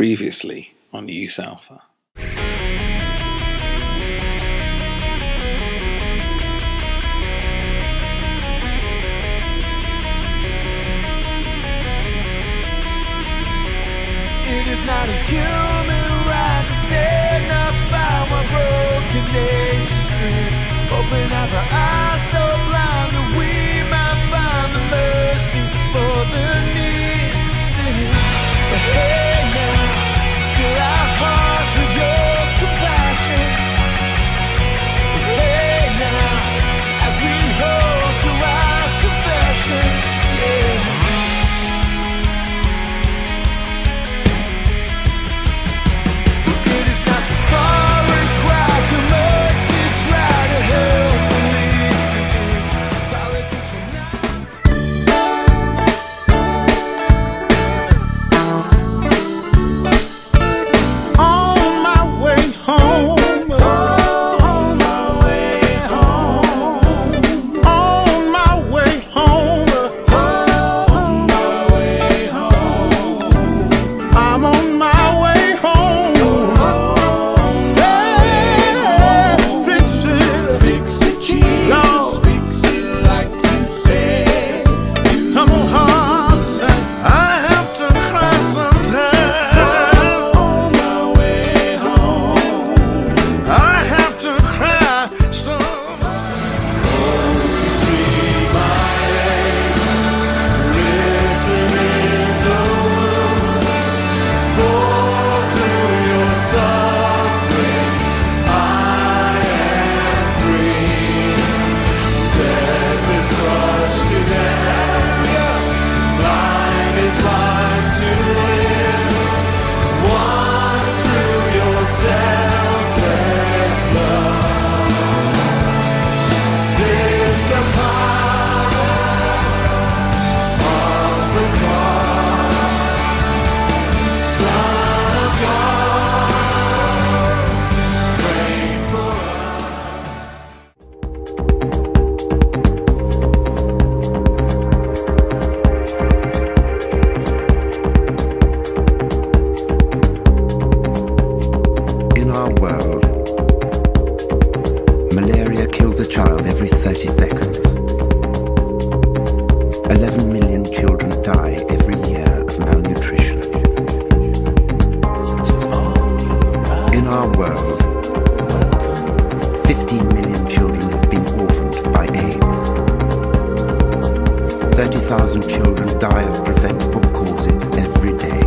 Previously on Youth Alpha. It is not a human right to my broken nation's dream. Open up our eyes kills a child every 30 seconds. 11 million children die every year of malnutrition. In our world, 15 million children have been orphaned by AIDS. 30,000 children die of preventable causes every day.